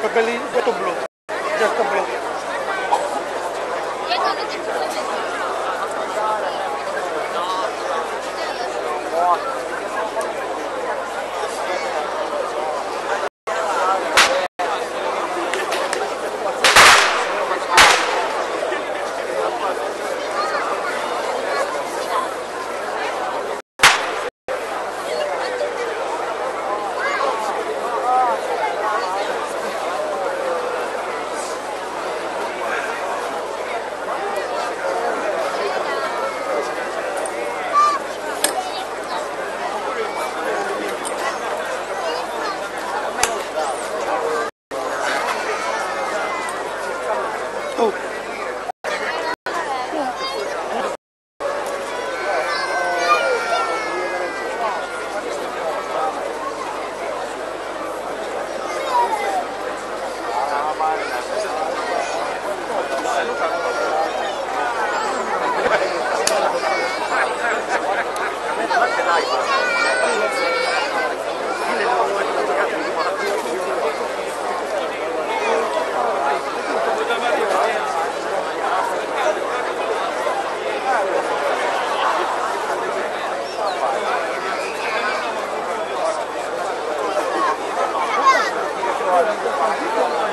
Pepeli, Beto Blue. Jacob Blue. Obrigado.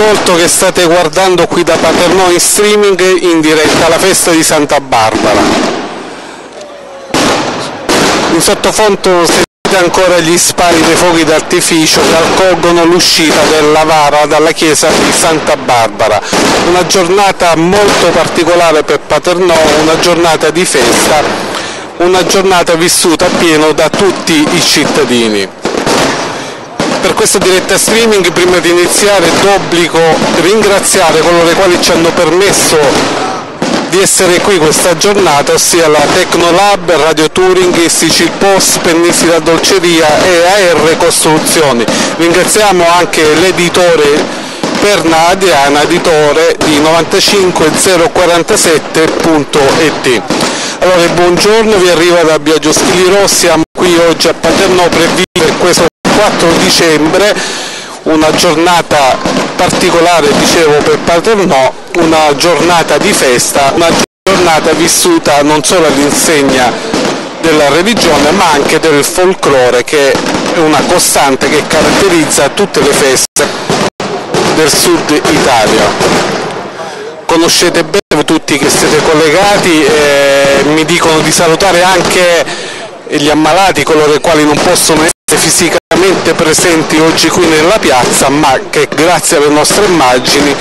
Ascolto che state guardando qui da Paternò in streaming in diretta alla festa di Santa Barbara. In sottofondo sentite ancora gli spari dei fuochi d'artificio che accolgono l'uscita della Vara dalla chiesa di Santa Barbara. Una giornata molto particolare per Paternò, una giornata di festa, una giornata vissuta appieno da tutti i cittadini per questa diretta streaming prima di iniziare d'obbligo ringraziare coloro i quali ci hanno permesso di essere qui questa giornata, ossia la Tecnolab, Radio Touring, Sicil Post, Pennissila Dolceria e AR Costruzioni. Ringraziamo anche l'editore Perna Adriana, editore di 95047.it. Allora, buongiorno, vi arriva da Biagio Schiliro, siamo qui oggi a Paternò per vivere questo 4 dicembre, una giornata particolare dicevo per Paternò, una giornata di festa, una giornata vissuta non solo all'insegna della religione ma anche del folklore che è una costante che caratterizza tutte le feste del sud Italia. Conoscete bene tutti che siete collegati e mi dicono di salutare anche gli ammalati, coloro i quali non possono essere fisicamente presenti oggi qui nella piazza ma che grazie alle nostre immagini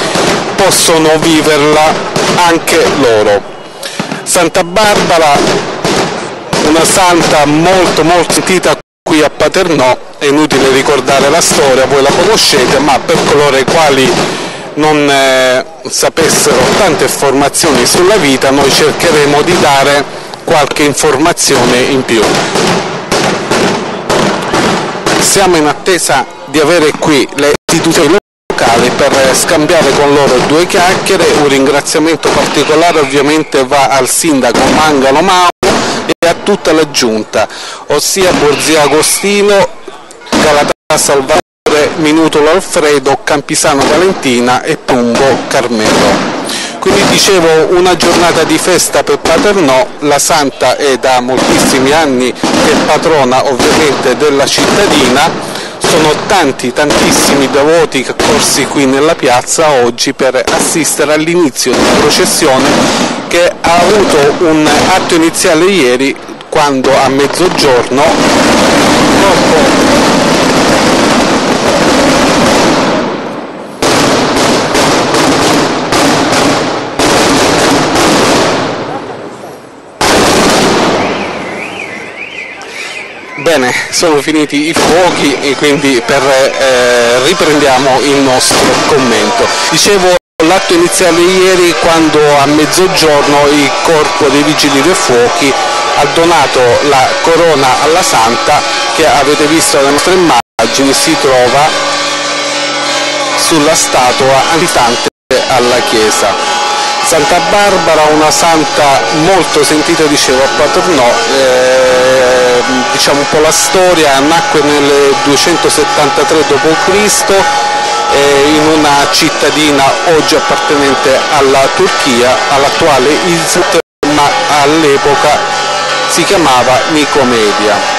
possono viverla anche loro. Santa Barbara, una santa molto molto sentita qui a Paternò, è inutile ricordare la storia, voi la conoscete, ma per coloro i quali non eh, sapessero tante informazioni sulla vita noi cercheremo di dare qualche informazione in più siamo in attesa di avere qui le istituzioni locali per scambiare con loro due chiacchiere, un ringraziamento particolare ovviamente va al sindaco Mangano Mao e a tutta la giunta, ossia Borzia Agostino, Galatà Salvatore, Minutolo Alfredo, Campisano Valentina e Pumbo Carmelo. Quindi dicevo una giornata di festa per Paternò, la Santa è da moltissimi anni che è patrona ovviamente della cittadina, sono tanti, tantissimi devoti corsi qui nella piazza oggi per assistere all'inizio di una processione che ha avuto un atto iniziale ieri quando a mezzogiorno purtroppo Bene, sono finiti i fuochi e quindi per, eh, riprendiamo il nostro commento. Dicevo l'atto iniziale ieri quando a mezzogiorno il corpo dei vigili dei fuochi ha donato la corona alla Santa che avete visto dalle nostre immagini si trova sulla statua antistante alla chiesa. Santa Barbara, una santa molto sentita, dicevo, a Paternò, eh, diciamo un po' la storia, nacque nel 273 d.C. Eh, in una cittadina oggi appartenente alla Turchia, all'attuale Izmit, ma all'epoca si chiamava Nicomedia.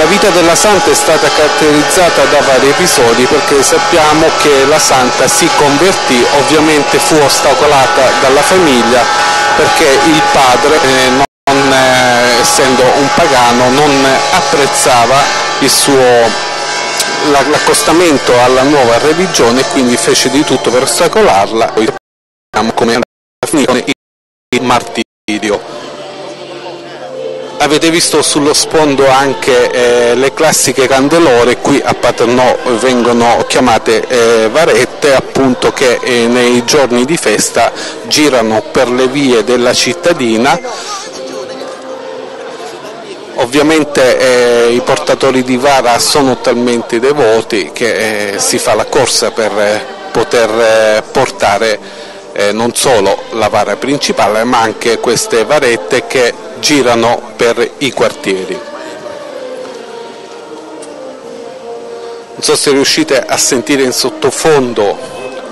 La vita della santa è stata caratterizzata da vari episodi perché sappiamo che la santa si convertì, ovviamente fu ostacolata dalla famiglia perché il padre, eh, non, eh, essendo un pagano, non apprezzava suo, l'accostamento alla nuova religione e quindi fece di tutto per ostacolarla. Sappiamo come andava a finire il martirio avete visto sullo sfondo anche eh, le classiche candelore, qui a Paternò vengono chiamate eh, varette appunto che eh, nei giorni di festa girano per le vie della cittadina. Ovviamente eh, i portatori di vara sono talmente devoti che eh, si fa la corsa per eh, poter portare non solo la vara principale ma anche queste varette che girano per i quartieri. Non so se riuscite a sentire in sottofondo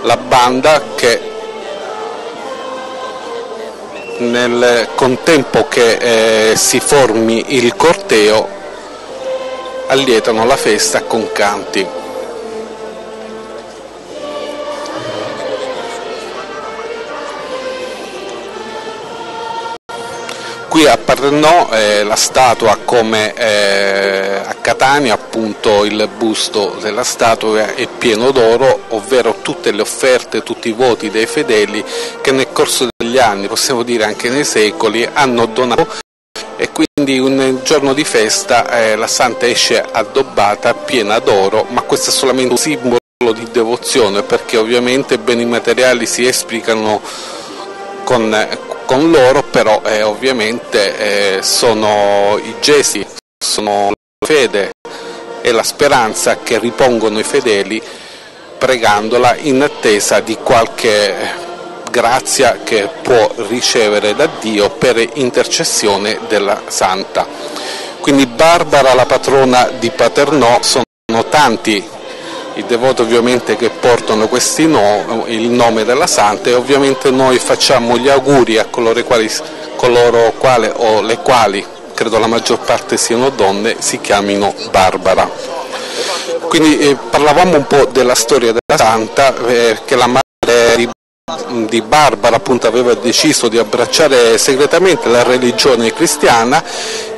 la banda che nel contempo che eh, si formi il corteo allietano la festa con canti. Qui a Parrenò eh, la statua come eh, a Catania appunto il busto della statua è pieno d'oro, ovvero tutte le offerte, tutti i voti dei fedeli che nel corso degli anni, possiamo dire anche nei secoli, hanno donato. E quindi un giorno di festa eh, la Santa esce addobbata, piena d'oro, ma questo è solamente un simbolo di devozione perché ovviamente beni materiali si esplicano con, con loro, però eh, ovviamente eh, sono i gesti, sono la fede e la speranza che ripongono i fedeli pregandola in attesa di qualche grazia che può ricevere da Dio per intercessione della Santa. Quindi Barbara, la patrona di Paternò, sono tanti i devoti ovviamente che portano questi no, il nome della santa e ovviamente noi facciamo gli auguri a coloro, quali, coloro quale, o le quali, credo la maggior parte siano donne, si chiamino Barbara. Quindi eh, parlavamo un po' della storia della santa, eh, che la madre di di Barbara appunto aveva deciso di abbracciare segretamente la religione cristiana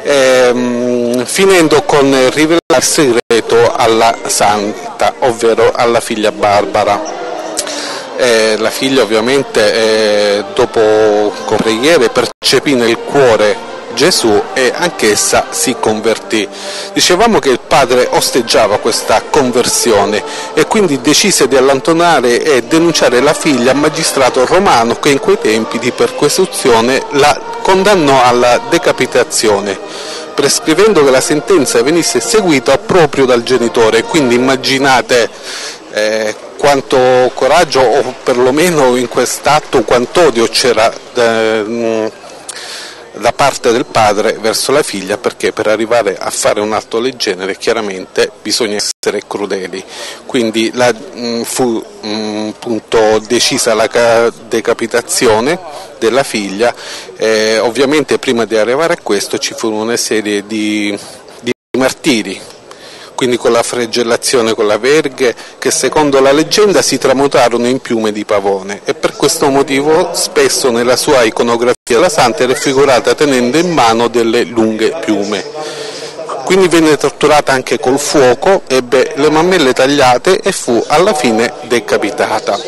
ehm, finendo con rivelare il segreto alla santa, ovvero alla figlia Barbara. Eh, la figlia ovviamente eh, dopo preghiere percepì nel cuore Gesù e anch'essa si convertì. Dicevamo che il padre osteggiava questa conversione e quindi decise di allontanare e denunciare la figlia al magistrato romano che in quei tempi di perquisizione la condannò alla decapitazione, prescrivendo che la sentenza venisse eseguita proprio dal genitore. Quindi immaginate eh, quanto coraggio o perlomeno in quest'atto quanto odio c'era eh, da parte del padre verso la figlia perché per arrivare a fare un atto del genere chiaramente bisogna essere crudeli. Quindi la, mh, fu mh, appunto, decisa la decapitazione della figlia, eh, ovviamente prima di arrivare a questo ci furono una serie di, di martiri quindi con la fregellazione con la verghe, che secondo la leggenda si tramutarono in piume di pavone e per questo motivo spesso nella sua iconografia la santa è raffigurata tenendo in mano delle lunghe piume. Quindi venne torturata anche col fuoco, ebbe le mammelle tagliate e fu alla fine decapitata.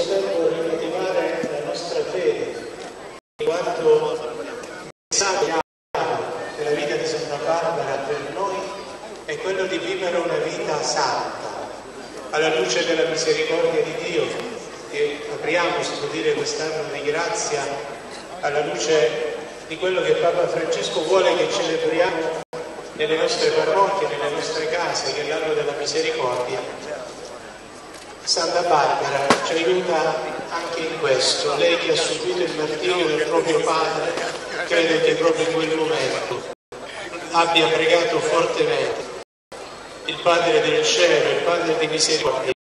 Alla luce della misericordia di Dio che apriamo, si può dire, quest'anno di grazia, alla luce di quello che Papa Francesco vuole che celebriamo nelle nostre parrocchie, nelle nostre case, che è l'anno della misericordia. Santa Barbara ci aiuta anche in questo, lei che ha subito il martirio del proprio padre, credo che proprio in quel momento abbia pregato fortemente il Padre del cielo, il Padre di misericordia,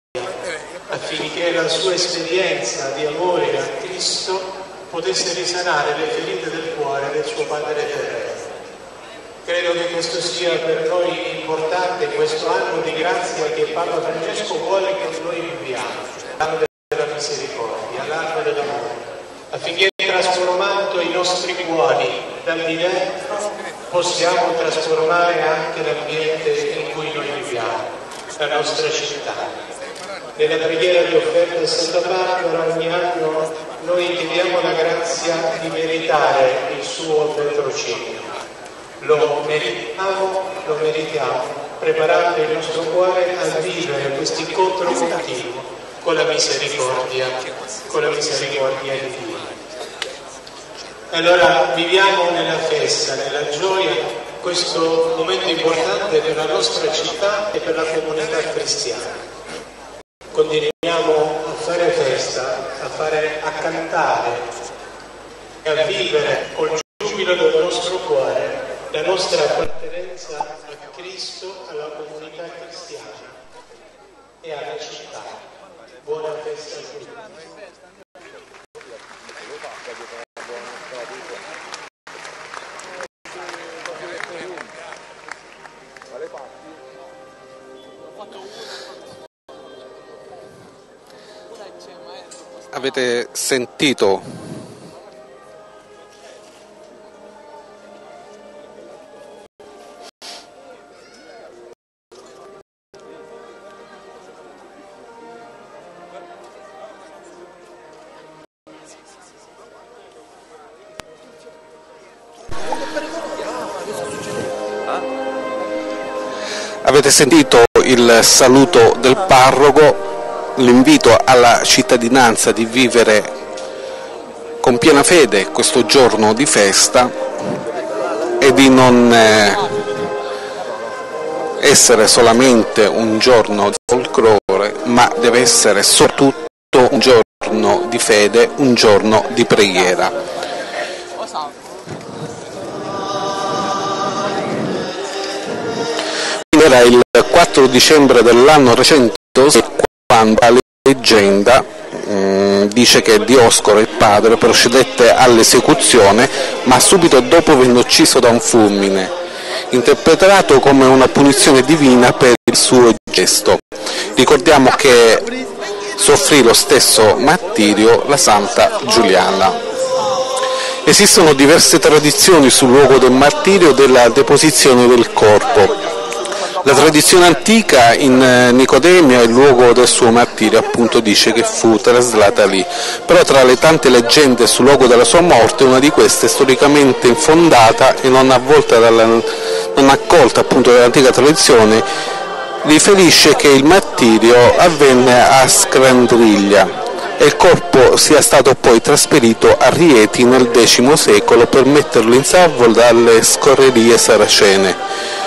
affinché la sua esperienza di amore a Cristo potesse risanare le ferite del cuore del suo Padre terreno. Credo che questo sia per noi importante, questo anno di grazia che Papa Francesco vuole che noi viviamo, l'anno della misericordia, l'anno dell'amore, affinché trasformando i nostri cuori dal dentro possiamo trasformare anche l'ambiente in cui noi viviamo, la nostra città. Nella preghiera di offerta a Santa Barbara ogni anno noi chiediamo la grazia di meritare il suo patrocinio. Lo meritiamo, lo meritiamo, preparando il nostro cuore a vivere questo incontro continuo con la misericordia, con la misericordia di Dio. Allora viviamo nella festa, nella gioia, questo momento importante per la nostra città e per la comunità cristiana. Continuiamo a fare festa, a, fare, a cantare e a vivere col giubilo del nostro cuore la nostra appartenenza a Cristo, alla comunità cristiana e alla città. avete sentito? Avete sentito il saluto del parroco? L'invito alla cittadinanza di vivere con piena fede questo giorno di festa e di non eh, essere solamente un giorno di folklore, ma deve essere soprattutto un giorno di fede, un giorno di preghiera. Era il 4 dicembre dell'anno 300 quando la leggenda mm, dice che Dioscoro, il padre, procedette all'esecuzione, ma subito dopo venne ucciso da un fulmine, interpretato come una punizione divina per il suo gesto. Ricordiamo che soffrì lo stesso martirio la Santa Giuliana. Esistono diverse tradizioni sul luogo del martirio della deposizione del corpo. La tradizione antica in eh, Nicodemia, il luogo del suo martirio, appunto dice che fu traslata lì. Però tra le tante leggende sul luogo della sua morte, una di queste storicamente infondata e non, dalla, non accolta appunto dall'antica tradizione, riferisce che il martirio avvenne a Scrandriglia e il corpo sia stato poi trasferito a Rieti nel X secolo per metterlo in salvo dalle scorrerie saracene.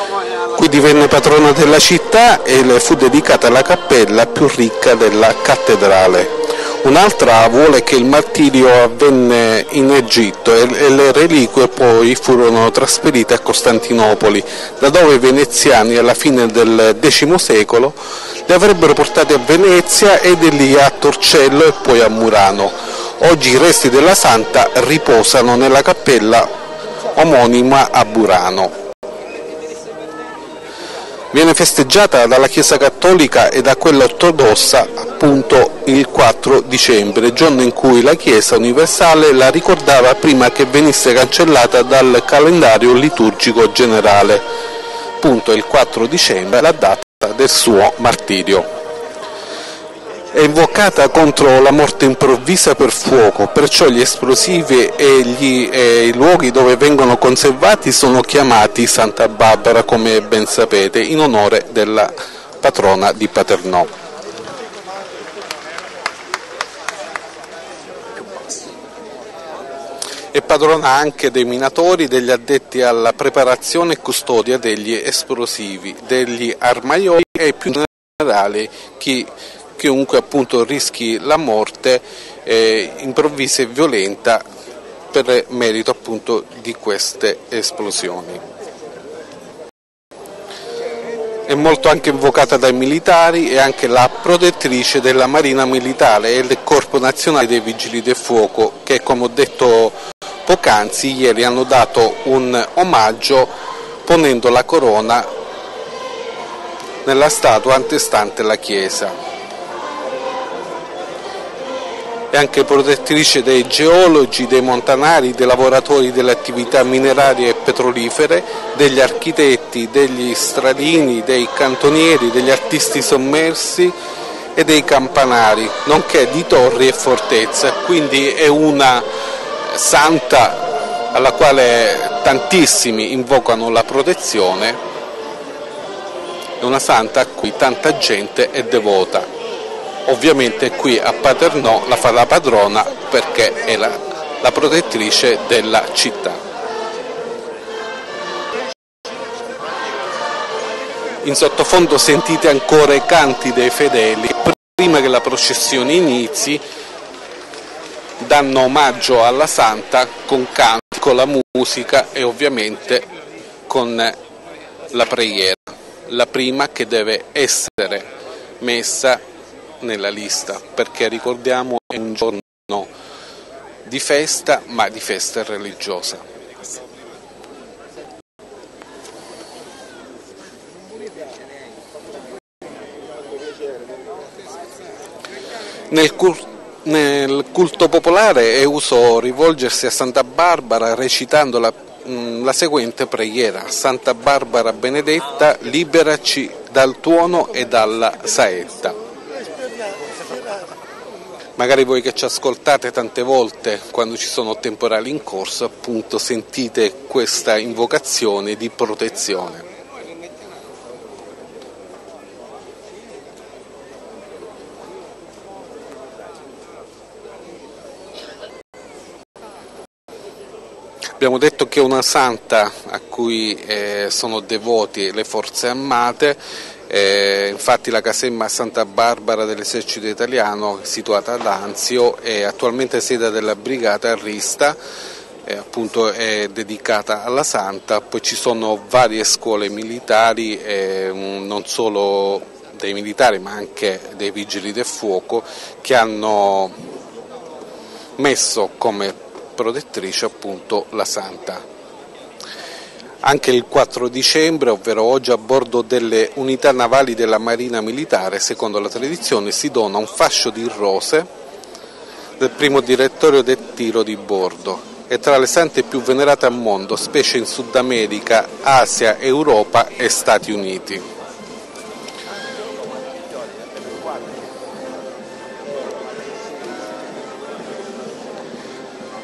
Qui divenne patrona della città e le fu dedicata la cappella più ricca della cattedrale. Un'altra vuole che il martirio avvenne in Egitto e le reliquie poi furono trasferite a Costantinopoli, da dove i veneziani alla fine del X secolo le avrebbero portate a Venezia e di lì a Torcello e poi a Murano. Oggi i resti della santa riposano nella cappella omonima a Burano viene festeggiata dalla Chiesa Cattolica e da quella ortodossa appunto il 4 dicembre, giorno in cui la Chiesa universale la ricordava prima che venisse cancellata dal calendario liturgico generale. Appunto il 4 dicembre la data del suo martirio è invocata contro la morte improvvisa per fuoco, perciò gli esplosivi e, gli, e, i luoghi dove vengono conservati sono chiamati Santa Barbara, come ben sapete, in onore della patrona di Paternò. È padrona anche dei minatori, degli addetti alla preparazione e custodia degli esplosivi, degli armaioli e più in generale chi chiunque appunto rischi la morte eh, improvvisa e violenta per merito appunto di queste esplosioni. È molto anche invocata dai militari e anche la protettrice della Marina Militare e del Corpo Nazionale dei Vigili del Fuoco che come ho detto poc'anzi ieri hanno dato un omaggio ponendo la corona nella statua antestante la chiesa è anche protettrice dei geologi, dei montanari, dei lavoratori delle attività minerarie e petrolifere, degli architetti, degli stradini, dei cantonieri, degli artisti sommersi e dei campanari, nonché di torri e fortezze. Quindi è una santa alla quale tantissimi invocano la protezione, è una santa a cui tanta gente è devota ovviamente qui a Paternò la fa la padrona perché è la, la protettrice della città. In sottofondo sentite ancora i canti dei fedeli, prima che la processione inizi danno omaggio alla Santa con canti, con la musica e ovviamente con la preghiera, la prima che deve essere messa nella lista perché ricordiamo è un giorno di festa ma di festa religiosa. Nel, cur- nel culto popolare è uso rivolgersi a Santa Barbara recitando la, mh, mm, la seguente preghiera. Santa Barbara benedetta, liberaci dal tuono e dalla saetta magari voi che ci ascoltate tante volte quando ci sono temporali in corso, appunto sentite questa invocazione di protezione. Abbiamo detto che una santa a cui eh, sono devoti le forze armate, eh, infatti la casemma Santa Barbara dell'esercito italiano situata ad Anzio è attualmente sede della brigata Arrista, eh, appunto è dedicata alla santa, poi ci sono varie scuole militari, eh, non solo dei militari ma anche dei vigili del fuoco che hanno messo come protettrice appunto la santa. Anche il 4 dicembre, ovvero oggi, a bordo delle unità navali della Marina Militare, secondo la tradizione, si dona un fascio di rose del primo direttorio del tiro di bordo. È tra le sante più venerate al mondo, specie in Sud America, Asia, Europa e Stati Uniti.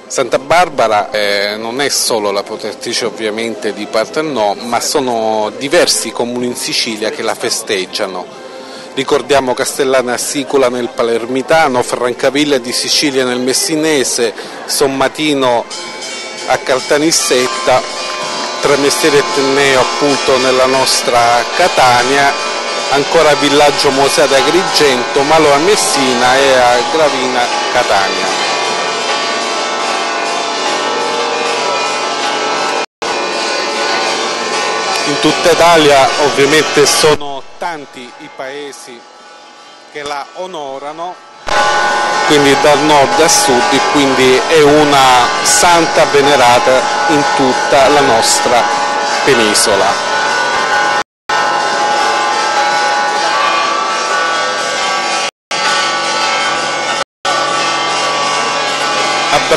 Santa Barbara eh, non è solo la protettrice ovviamente di Partenò, ma sono diversi comuni in Sicilia che la festeggiano. Ricordiamo Castellana Sicola nel Palermitano, Francavilla di Sicilia nel Messinese, Sommatino a Caltanissetta, Tremestieri e Tenneo appunto nella nostra Catania, ancora Villaggio Mosè ad Agrigento, Malo a Messina e a Gravina Catania. In tutta Italia ovviamente sono tanti i paesi che la onorano, quindi dal nord a sud, quindi è una santa venerata in tutta la nostra penisola.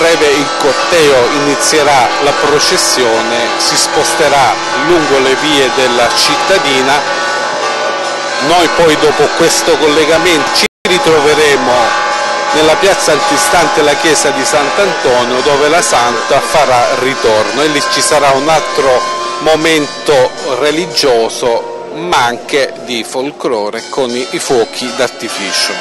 Breve il corteo inizierà la processione, si sposterà lungo le vie della cittadina, noi poi dopo questo collegamento ci ritroveremo nella piazza antistante la chiesa di Sant'Antonio dove la Santa farà ritorno e lì ci sarà un altro momento religioso ma anche di folklore con i fuochi d'artificio.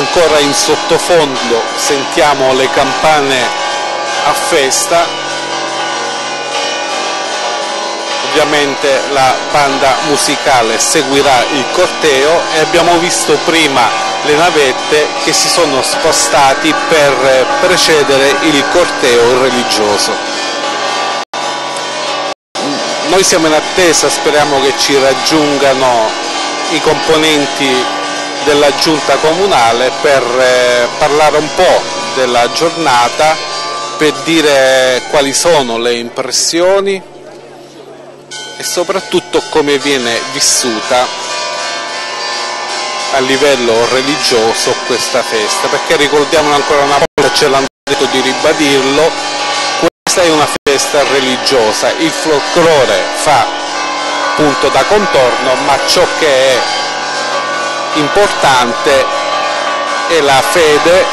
Ancora in sottofondo sentiamo le campane a festa, ovviamente la banda musicale seguirà il corteo e abbiamo visto prima le navette che si sono spostati per precedere il corteo religioso. Noi siamo in attesa, speriamo che ci raggiungano i componenti della giunta comunale per eh, parlare un po' della giornata, per dire quali sono le impressioni e soprattutto come viene vissuta a livello religioso questa festa, perché ricordiamo ancora una volta, ce l'hanno detto di ribadirlo, questa è una festa religiosa, il folklore fa punto da contorno, ma ciò che è importante è la fede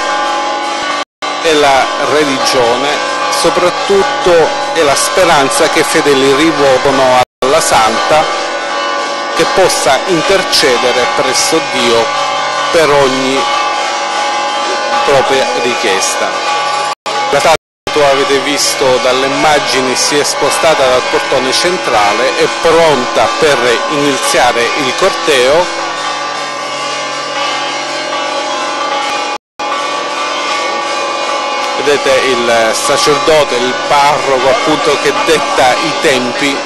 e la religione, soprattutto è la speranza che i fedeli rivolgono alla Santa che possa intercedere presso Dio per ogni propria richiesta. La statua avete visto dalle immagini si è spostata dal portone centrale, è pronta per iniziare il corteo vedete il sacerdote, il parroco appunto che detta i tempi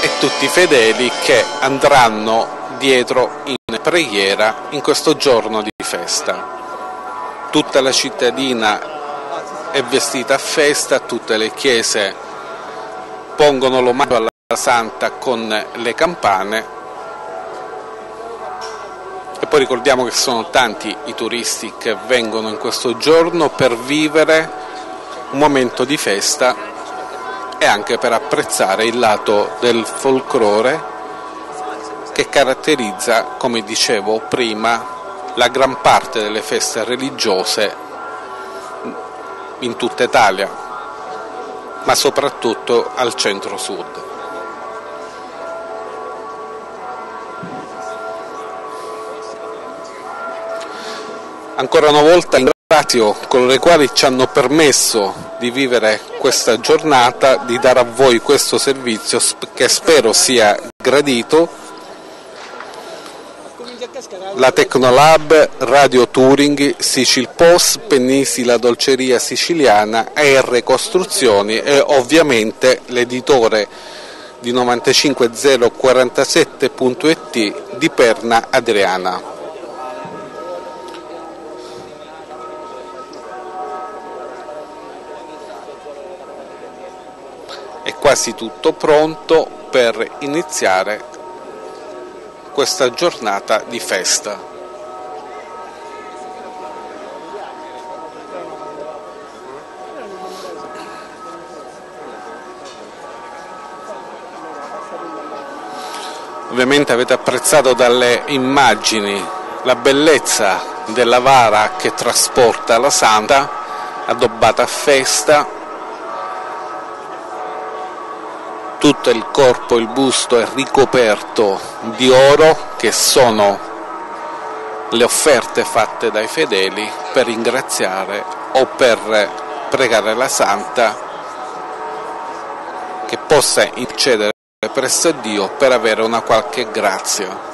e tutti i fedeli che andranno dietro in preghiera in questo giorno di festa. Tutta la cittadina è vestita a festa, tutte le chiese pongono l'omaggio alla Santa con le campane poi ricordiamo che sono tanti i turisti che vengono in questo giorno per vivere un momento di festa e anche per apprezzare il lato del folklore che caratterizza, come dicevo prima, la gran parte delle feste religiose in tutta Italia, ma soprattutto al centro-sud. Ancora una volta ringrazio coloro i quali ci hanno permesso di vivere questa giornata, di dare a voi questo servizio che spero sia gradito la Tecnolab, Radio Touring, Sicil Post, Penisola Dolceria Siciliana, AR Costruzioni e ovviamente l'editore di 95047.it di Perna Adriana. È quasi tutto pronto per iniziare questa giornata di festa. Ovviamente avete apprezzato dalle immagini la bellezza della vara che trasporta la santa, addobbata a festa, tutto il corpo, il busto è ricoperto di oro che sono le offerte fatte dai fedeli per ringraziare o per pregare la Santa che possa intercedere presso Dio per avere una qualche grazia.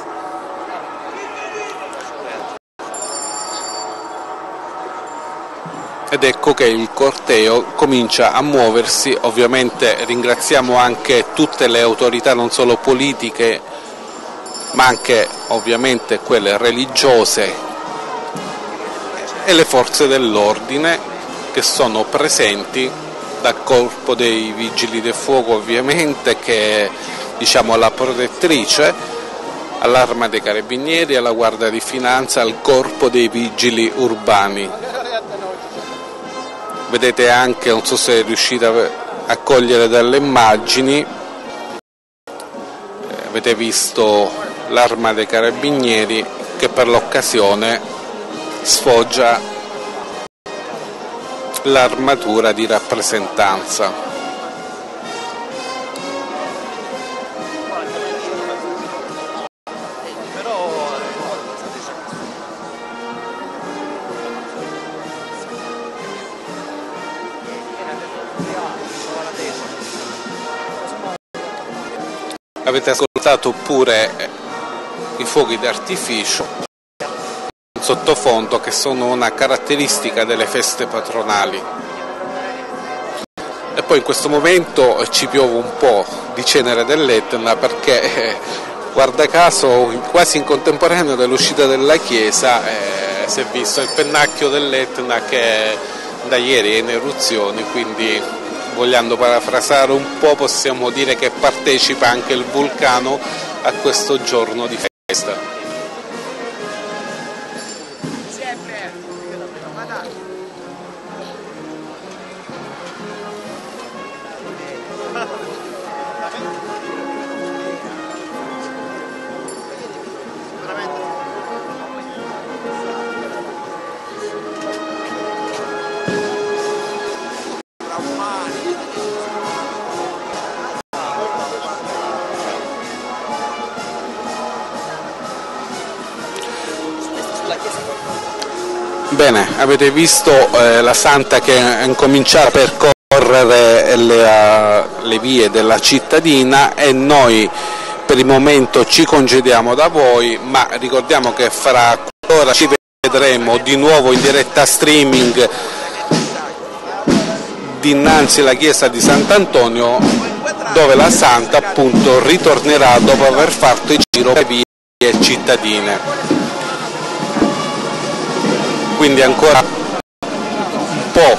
Ed ecco che il corteo comincia a muoversi, ovviamente ringraziamo anche tutte le autorità non solo politiche ma anche ovviamente quelle religiose e le forze dell'ordine che sono presenti dal corpo dei vigili del fuoco ovviamente che è diciamo, la protettrice all'arma dei carabinieri, alla guardia di finanza, al corpo dei vigili urbani vedete anche, non so se riuscite a cogliere dalle immagini, eh, avete visto l'arma dei carabinieri che per l'occasione sfoggia l'armatura di rappresentanza. Avete ascoltato pure i fuochi d'artificio in sottofondo che sono una caratteristica delle feste patronali. E poi in questo momento ci piove un po' di cenere dell'Etna perché guarda caso quasi in contemporanea dell'uscita della chiesa eh, si è visto il pennacchio dell'Etna che da ieri è in eruzione, quindi vogliamo parafrasare un po' possiamo dire che partecipa anche il vulcano a questo giorno di festa. Avete visto eh, la Santa che ha incominciato a percorrere le, uh, le vie della cittadina e noi per il momento ci congediamo da voi, ma ricordiamo che fra ora ci vedremo di nuovo in diretta streaming dinanzi alla chiesa di Sant'Antonio dove la Santa appunto ritornerà dopo aver fatto il giro per vie cittadine quindi ancora un po'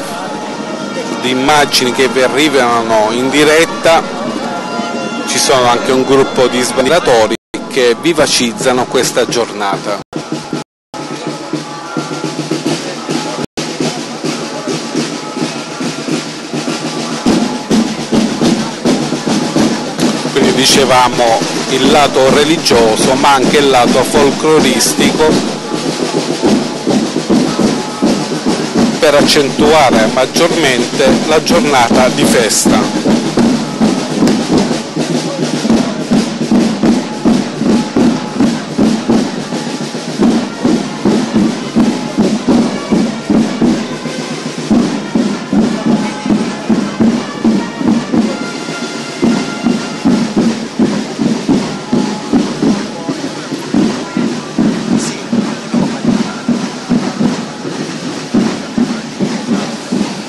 di immagini che vi arrivano in diretta, ci sono anche un gruppo di sbandieratori che vivacizzano questa giornata. dicevamo il lato religioso ma anche il lato folcloristico per accentuare maggiormente la giornata di festa.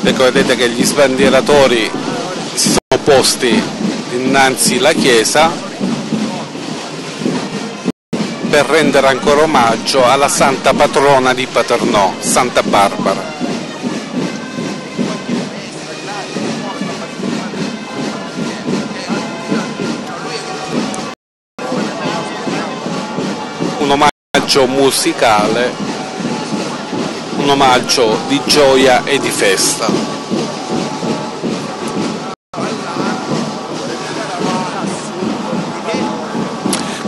Ecco vedete che gli sbandieratori si sono posti innanzi alla chiesa per rendere ancora omaggio alla santa patrona di Paternò, Santa Barbara. Un omaggio musicale un omaggio di gioia e di festa.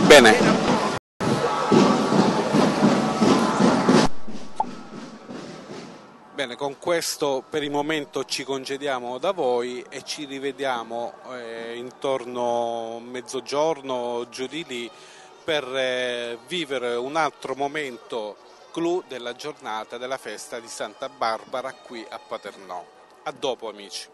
Bene. Bene, con questo per il momento ci congediamo da voi e ci rivediamo eh, intorno a mezzogiorno, giù di lì, per eh, vivere un altro momento clou della giornata della festa di Santa Barbara qui a Paternò. A dopo amici.